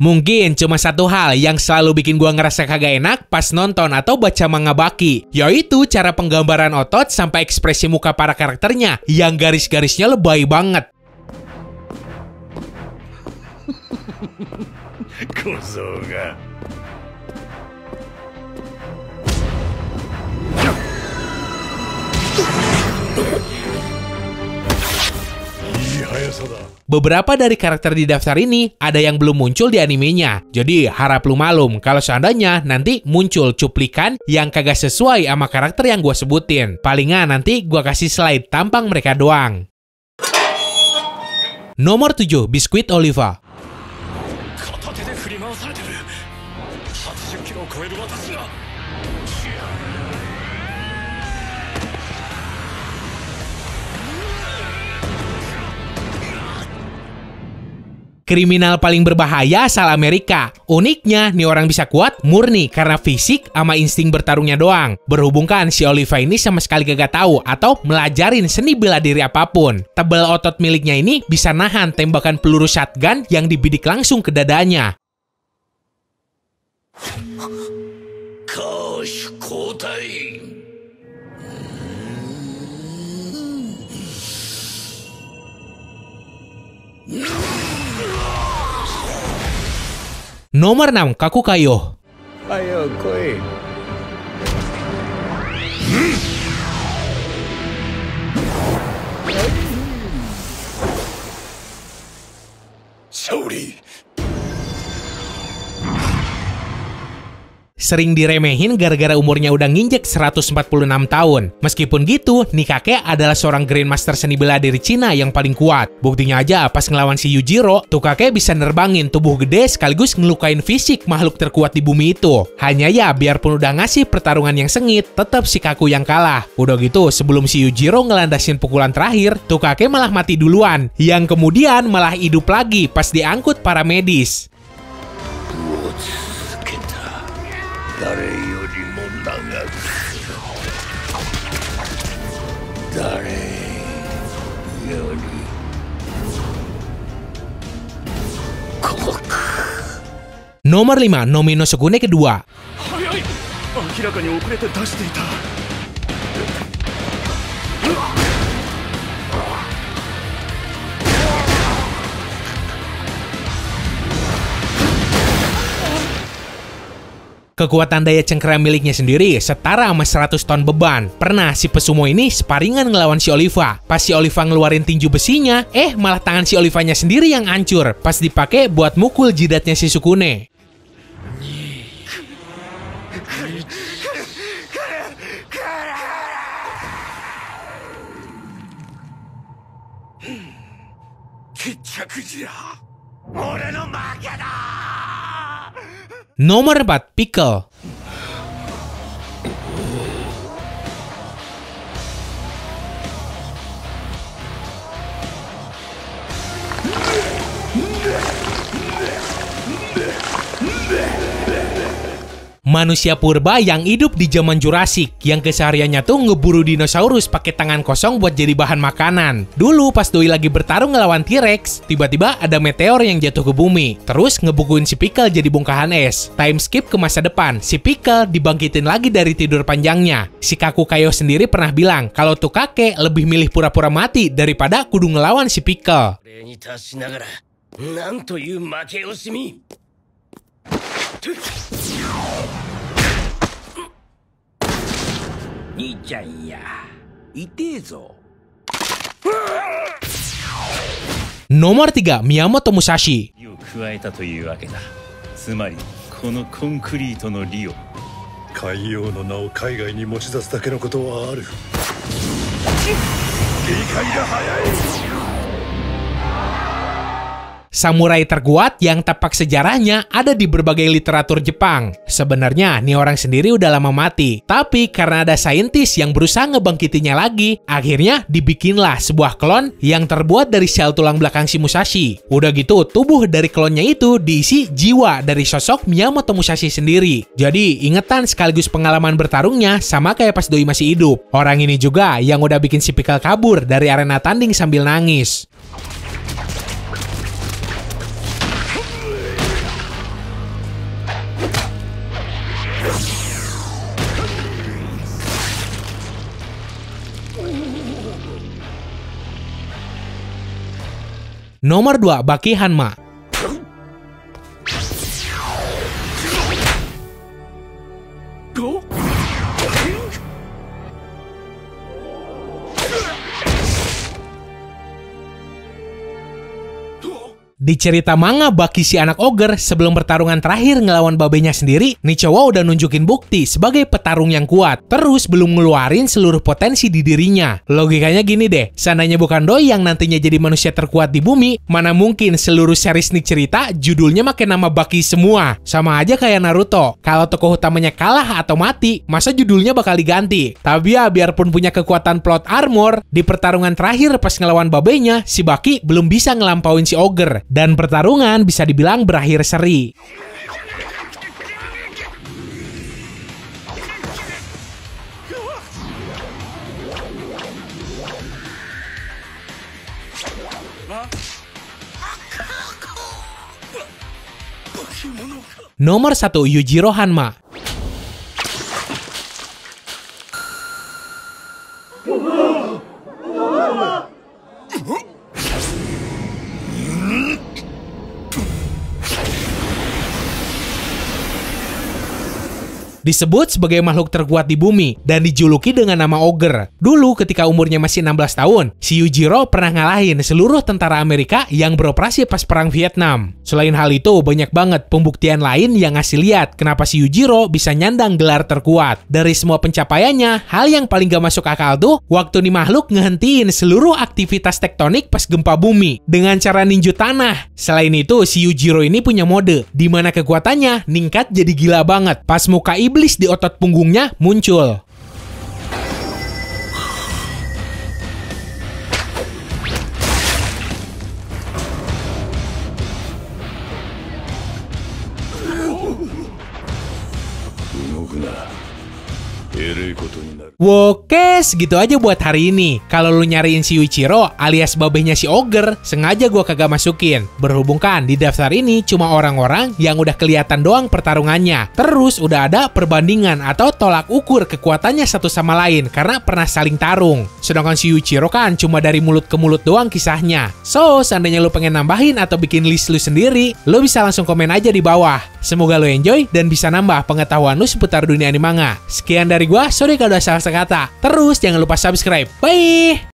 Mungkin cuma satu hal yang selalu bikin gua ngerasa kagak enak pas nonton atau baca manga baki, yaitu cara penggambaran otot sampai ekspresi muka para karakternya yang garis-garisnya lebay banget. Beberapa dari karakter di daftar ini ada yang belum muncul di animenya. Jadi harap lu malum kalau seandainya nanti muncul cuplikan yang kagak sesuai sama karakter yang gue sebutin. Palingan nanti gue kasih slide tampang mereka doang. Nomor 7, Biskuit Oliva. kriminal paling berbahaya asal Amerika. Uniknya, nih orang bisa kuat murni karena fisik sama insting bertarungnya doang. Berhubungkan si Oliva ini sama sekali gak tahu atau melajarin seni bela diri apa pun. Tebal otot miliknya ini bisa nahan tembakan peluru shotgun yang dibidik langsung ke dadanya. No! Nomor 6, Kakukayo. Ayo koi 勝 Sering diremehin gara-gara umurnya udah nginjek 146 tahun. Meskipun gitu, nih kakek adalah seorang Grandmaster seni bela diri Cina yang paling kuat. Buktinya aja pas ngelawan si Yujiro, tuh kakek bisa nerbangin tubuh gede sekaligus ngelukain fisik makhluk terkuat di bumi itu. Hanya ya, biarpun udah ngasih pertarungan yang sengit, tetap si Kaku yang kalah. Udah gitu, sebelum si Yujiro ngelandasin pukulan terakhir, tuh kakek malah mati duluan. Yang kemudian malah hidup lagi pas diangkut para medis. 誰よりも長く誰より濃く Nomor 5, Nomino Sukune kedua. Kekuatan daya cengkera miliknya sendiri setara sama 100 ton beban. Pernah si pesumo ini sparingan ngelawan si Oliva. Pas si Oliva ngeluarin tinju besinya, eh malah tangan si Olivanya sendiri yang hancur pas dipakai buat mukul jidatnya si Sukune. Nomor 4, Pickle. Manusia purba yang hidup di zaman Jurassic yang kesehariannya tuh ngeburu dinosaurus pakai tangan kosong buat jadi bahan makanan. Dulu pas Doi lagi bertarung ngelawan T-Rex, tiba-tiba ada meteor yang jatuh ke bumi. Terus ngebukuin si Pickle jadi bongkahan es. Time skip ke masa depan, si Pickle dibangkitin lagi dari tidur panjangnya. Si Kaku Kayo sendiri pernah bilang kalau tuh kakek lebih milih pura-pura mati daripada kudu ngelawan si Pickle. 礼に達しながらなんという負け惜しみ 兄ちゃんや。痛えぞ。Nomor 3, Miyamoto 加えたというわけだ。つまりこのコンクリートの利を海洋の名を海外に持ち出すだけのことはある。理解が早い Samurai terkuat yang tapak sejarahnya ada di berbagai literatur Jepang. Sebenarnya, nih orang sendiri udah lama mati. Tapi karena ada saintis yang berusaha ngebangkitinya lagi, akhirnya dibikinlah sebuah klon yang terbuat dari sel tulang belakang si Musashi. Udah gitu, tubuh dari klonnya itu diisi jiwa dari sosok Miyamoto Musashi sendiri. Jadi, ingetan sekaligus pengalaman bertarungnya sama kayak pas Doi masih hidup. Orang ini juga yang udah bikin si Pikal kabur dari arena tanding sambil nangis. Nomor 2, Baki Hanma. Di cerita manga Baki si anak ogre sebelum pertarungan terakhir ngelawan babenya sendiri, nih cowok udah nunjukin bukti sebagai petarung yang kuat. Terus belum ngeluarin seluruh potensi di dirinya. Logikanya gini deh, seandainya bukan Doi yang nantinya jadi manusia terkuat di bumi, mana mungkin seluruh series nih cerita judulnya makin nama Baki semua. Sama aja kayak Naruto. Kalau tokoh utamanya kalah atau mati, masa judulnya bakal diganti. Tapi ya biarpun punya kekuatan plot armor, di pertarungan terakhir pas ngelawan babenya, si Baki belum bisa ngelampauin si ogre dan pertarungan bisa dibilang berakhir seri. Nomor 1 Yujiro Hanma Disebut sebagai makhluk terkuat di bumi dan dijuluki dengan nama Ogre. Dulu ketika umurnya masih 16 tahun, si Yujiro pernah ngalahin seluruh tentara Amerika yang beroperasi pas perang Vietnam. Selain hal itu, banyak banget pembuktian lain yang ngasih lihat kenapa si Yujiro bisa nyandang gelar terkuat. Dari semua pencapaiannya, hal yang paling gak masuk akal tuh waktu nih makhluk ngehentiin seluruh aktivitas tektonik pas gempa bumi dengan cara ninju tanah. Selain itu, si Yujiro ini punya mode di mana kekuatannya ningkat jadi gila banget. Pas muka iblis di otot punggungnya muncul. Oke, segitu aja buat hari ini. Kalau lu nyariin si Yuichiro alias babehnya si Ogre, sengaja gua kagak masukin. Berhubung kan di daftar ini cuma orang-orang yang udah kelihatan doang pertarungannya. Terus udah ada perbandingan atau tolak ukur kekuatannya satu sama lain karena pernah saling tarung. Sedangkan si Yuichiro kan cuma dari mulut ke mulut doang kisahnya. So, seandainya lu pengen nambahin atau bikin list lu sendiri, lu bisa langsung komen aja di bawah. Semoga lu enjoy dan bisa nambah pengetahuan lu seputar dunia anime manga. Sekian dari gue sorry kalau udah salah kata. Terus jangan lupa subscribe. Bye.